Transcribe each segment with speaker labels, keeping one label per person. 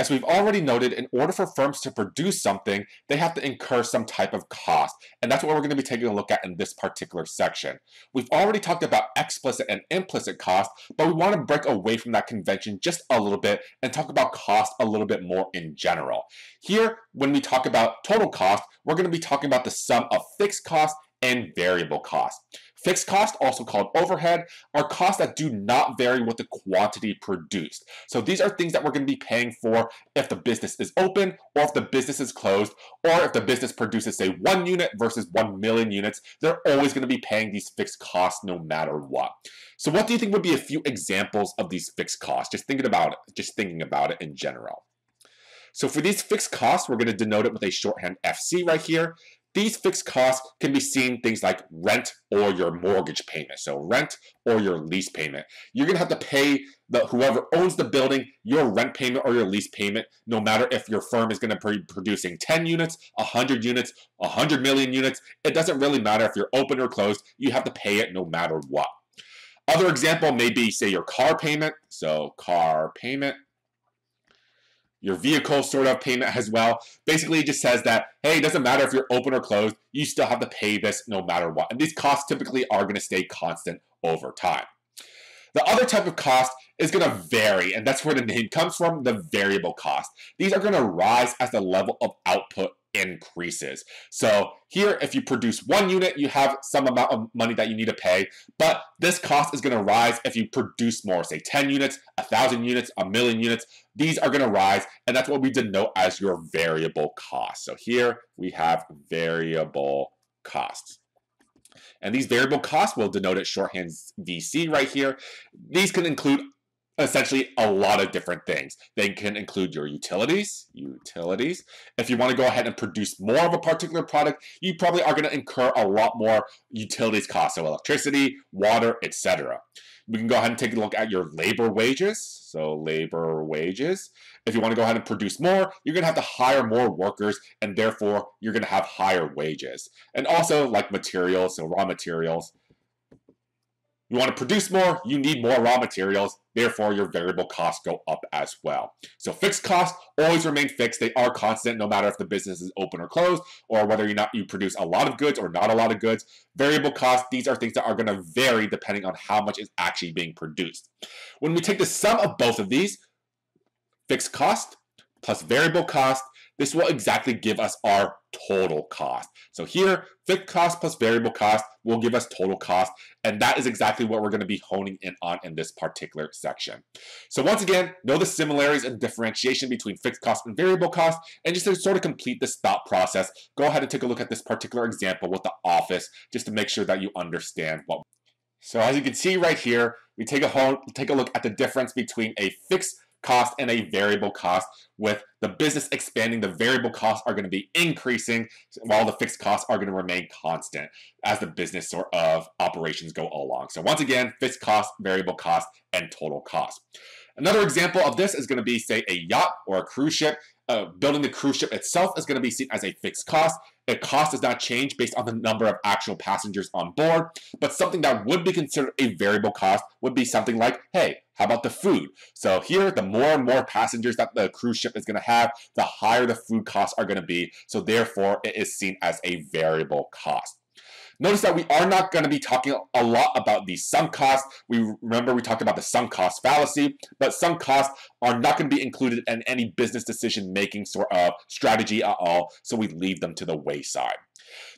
Speaker 1: As we've already noted, in order for firms to produce something, they have to incur some type of cost. And that's what we're going to be taking a look at in this particular section. We've already talked about explicit and implicit cost, but we want to break away from that convention just a little bit and talk about cost a little bit more in general. Here, when we talk about total cost, we're going to be talking about the sum of fixed cost and variable cost. Fixed cost, also called overhead, are costs that do not vary with the quantity produced. So these are things that we're going to be paying for if the business is open or if the business is closed or if the business produces, say, one unit versus one million units. They're always going to be paying these fixed costs no matter what. So what do you think would be a few examples of these fixed costs? Just thinking about it, just thinking about it in general. So for these fixed costs, we're going to denote it with a shorthand FC right here. These fixed costs can be seen things like rent or your mortgage payment. So rent or your lease payment. You're going to have to pay the whoever owns the building your rent payment or your lease payment, no matter if your firm is going to be producing 10 units, 100 units, 100 million units. It doesn't really matter if you're open or closed. You have to pay it no matter what. Other example may be, say, your car payment. So car payment your vehicle sort of payment as well. Basically, it just says that, hey, it doesn't matter if you're open or closed, you still have to pay this no matter what. And these costs typically are going to stay constant over time. The other type of cost is going to vary, and that's where the name comes from, the variable cost. These are going to rise as the level of output increases. So here, if you produce one unit, you have some amount of money that you need to pay, but this cost is going to rise if you produce more, say 10 units, a 1,000 units, a million units. These are going to rise, and that's what we denote as your variable cost. So here we have variable costs. And these variable costs, we'll denote it shorthand VC right here. These can include essentially a lot of different things. They can include your utilities, utilities. If you want to go ahead and produce more of a particular product, you probably are going to incur a lot more utilities costs, so electricity, water, etc. We can go ahead and take a look at your labor wages. So labor wages. If you want to go ahead and produce more, you're going to have to hire more workers, and therefore you're going to have higher wages. And also like materials, so raw materials, you want to produce more, you need more raw materials, therefore your variable costs go up as well. So fixed costs always remain fixed. They are constant no matter if the business is open or closed or whether you not you produce a lot of goods or not a lot of goods. Variable costs, these are things that are going to vary depending on how much is actually being produced. When we take the sum of both of these, fixed cost plus variable cost, this will exactly give us our total cost. So here, fixed cost plus variable cost will give us total cost, and that is exactly what we're going to be honing in on in this particular section. So once again, know the similarities and differentiation between fixed cost and variable cost, and just to sort of complete this thought process, go ahead and take a look at this particular example with the office, just to make sure that you understand what. So as you can see right here, we take a, whole, take a look at the difference between a fixed cost and a variable cost. With the business expanding, the variable costs are going to be increasing while the fixed costs are going to remain constant as the business sort of operations go along. So once again, fixed cost, variable cost, and total cost. Another example of this is going to be, say, a yacht or a cruise ship. Uh, building the cruise ship itself is going to be seen as a fixed cost. The cost does not change based on the number of actual passengers on board, but something that would be considered a variable cost would be something like, hey, how about the food? So here, the more and more passengers that the cruise ship is going to have, the higher the food costs are going to be. So therefore, it is seen as a variable cost. Notice that we are not going to be talking a lot about the sunk costs. We remember we talked about the sunk cost fallacy, but sunk costs are not going to be included in any business decision making sort of uh, strategy at all. So we leave them to the wayside.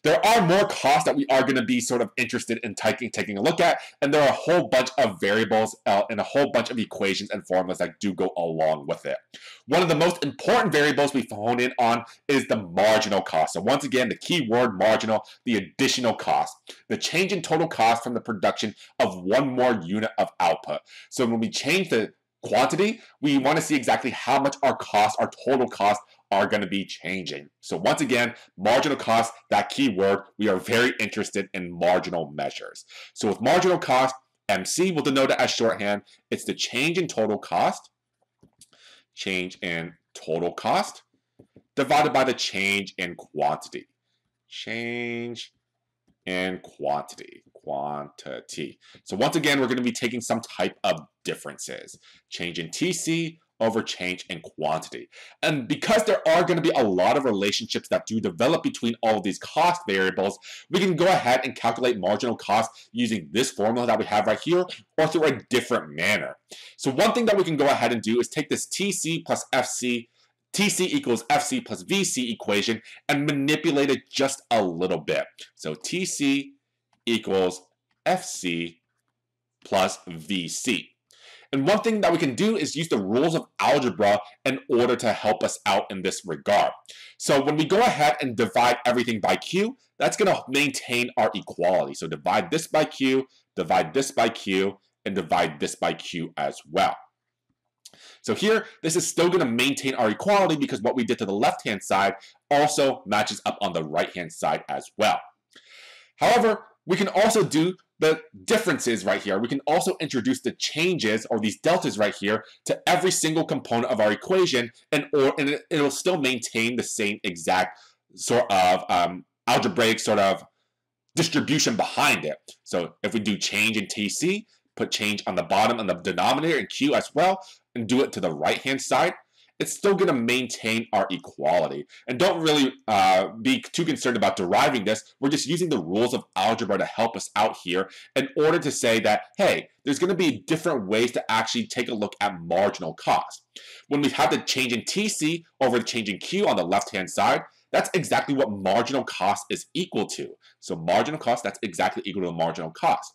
Speaker 1: There are more costs that we are going to be sort of interested in taking, taking a look at, and there are a whole bunch of variables uh, and a whole bunch of equations and formulas that do go along with it. One of the most important variables we hone in on is the marginal cost. So once again, the key word marginal, the additional cost, the change in total cost from the production of one more unit of output. So when we change the quantity, we want to see exactly how much our cost, our total cost are going to be changing. So once again, marginal cost, that key word, we are very interested in marginal measures. So with marginal cost, MC will denote it as shorthand. It's the change in total cost, change in total cost, divided by the change in quantity. Change in quantity, quantity. So once again, we're going to be taking some type of differences. Change in TC over change in quantity. And because there are going to be a lot of relationships that do develop between all of these cost variables, we can go ahead and calculate marginal cost using this formula that we have right here or through a different manner. So one thing that we can go ahead and do is take this TC plus FC TC equals FC plus VC equation and manipulate it just a little bit. So TC equals FC plus VC. And one thing that we can do is use the rules of algebra in order to help us out in this regard. So when we go ahead and divide everything by Q, that's going to maintain our equality. So divide this by Q, divide this by Q, and divide this by Q as well. So here, this is still going to maintain our equality because what we did to the left-hand side also matches up on the right-hand side as well. However, we can also do the differences right here. We can also introduce the changes or these deltas right here to every single component of our equation and or and it, will still maintain the same exact sort of um, algebraic sort of distribution behind it. So if we do change in TC, put change on the bottom and the denominator in Q as well, and do it to the right hand side, it's still going to maintain our equality. And don't really uh, be too concerned about deriving this. We're just using the rules of algebra to help us out here in order to say that, hey, there's going to be different ways to actually take a look at marginal cost. When we have the change in TC over the change in Q on the left-hand side, that's exactly what marginal cost is equal to. So marginal cost, that's exactly equal to marginal cost.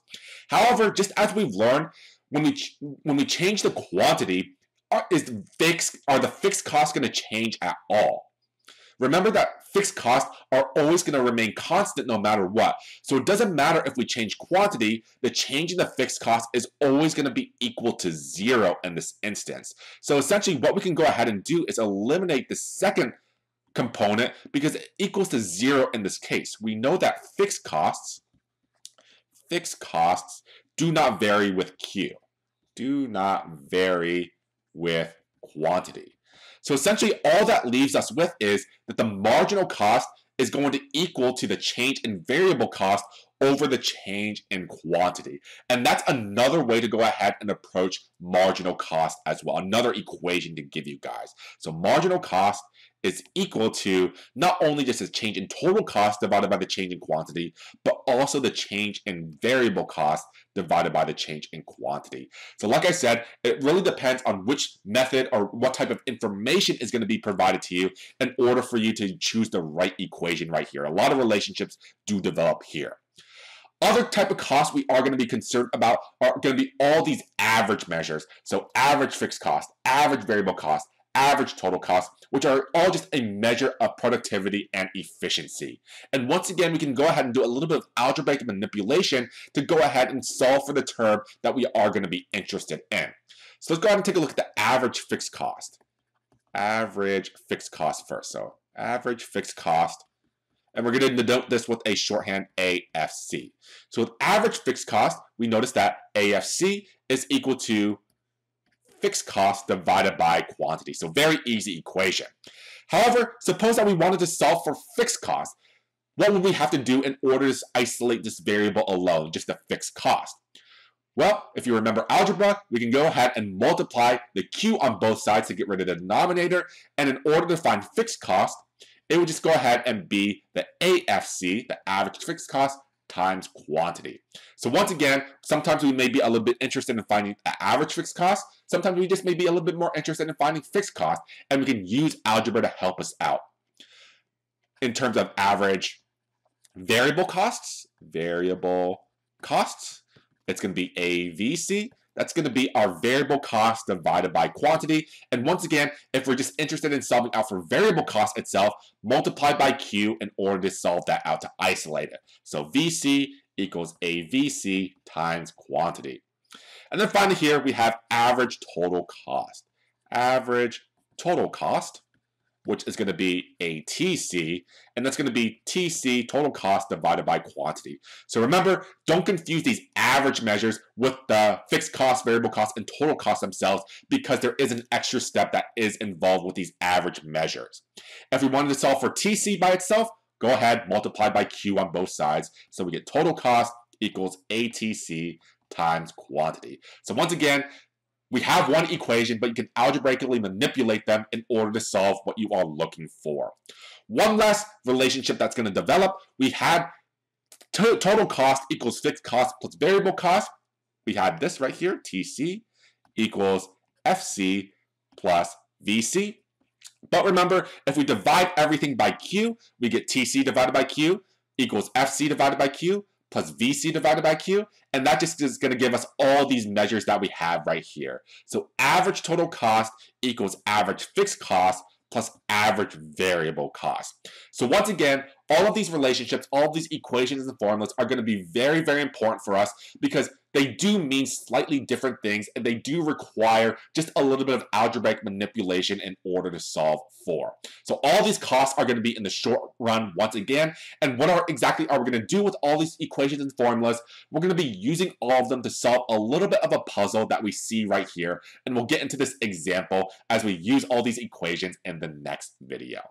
Speaker 1: However, just as we've learned, when we, when we change the quantity, are, is fixed, are the fixed costs going to change at all? Remember that fixed costs are always going to remain constant no matter what. So it doesn't matter if we change quantity, the change in the fixed cost is always going to be equal to zero in this instance. So essentially what we can go ahead and do is eliminate the second component because it equals to zero in this case. We know that fixed costs, fixed costs do not vary with Q. Do not vary with quantity. So essentially all that leaves us with is that the marginal cost is going to equal to the change in variable cost over the change in quantity. And that's another way to go ahead and approach marginal cost as well. Another equation to give you guys. So marginal cost is equal to not only just the change in total cost divided by the change in quantity, but also the change in variable cost divided by the change in quantity. So like I said, it really depends on which method or what type of information is going to be provided to you in order for you to choose the right equation right here. A lot of relationships do develop here. Other type of costs we are going to be concerned about are going to be all these average measures. So average fixed cost, average variable cost, average total cost, which are all just a measure of productivity and efficiency. And once again, we can go ahead and do a little bit of algebraic manipulation to go ahead and solve for the term that we are going to be interested in. So let's go ahead and take a look at the average fixed cost. Average fixed cost first. So average fixed cost and we're going to denote this with a shorthand AFC. So with average fixed cost, we notice that AFC is equal to fixed cost divided by quantity. So very easy equation. However, suppose that we wanted to solve for fixed cost. What would we have to do in order to isolate this variable alone, just the fixed cost? Well, if you remember algebra, we can go ahead and multiply the q on both sides to get rid of the denominator. And in order to find fixed cost, it would just go ahead and be the AFC, the average fixed cost, times quantity. So once again, sometimes we may be a little bit interested in finding the average fixed cost. Sometimes we just may be a little bit more interested in finding fixed cost, and we can use algebra to help us out. In terms of average variable costs, variable costs, it's going to be AVC. That's going to be our variable cost divided by quantity. And once again, if we're just interested in solving out for variable cost itself, multiply by Q in order to solve that out to isolate it. So VC equals AVC times quantity. And then finally here, we have average total cost. Average total cost which is going to be ATC, and that's going to be TC, total cost divided by quantity. So remember, don't confuse these average measures with the fixed cost, variable cost, and total cost themselves because there is an extra step that is involved with these average measures. If we wanted to solve for TC by itself, go ahead, multiply by Q on both sides. So we get total cost equals ATC times quantity. So once again, we have one equation, but you can algebraically manipulate them in order to solve what you are looking for. One last relationship that's going to develop, we had total cost equals fixed cost plus variable cost. We had this right here, TC equals FC plus VC. But remember, if we divide everything by Q, we get TC divided by Q equals FC divided by Q plus VC divided by Q. And that just is going to give us all these measures that we have right here. So average total cost equals average fixed cost plus average variable cost. So once again, all of these relationships, all of these equations and formulas are going to be very, very important for us because they do mean slightly different things and they do require just a little bit of algebraic manipulation in order to solve for. So all these costs are going to be in the short run once again. And what are exactly are we going to do with all these equations and formulas? We're going to be using all of them to solve a little bit of a puzzle that we see right here. And we'll get into this example as we use all these equations in the next video.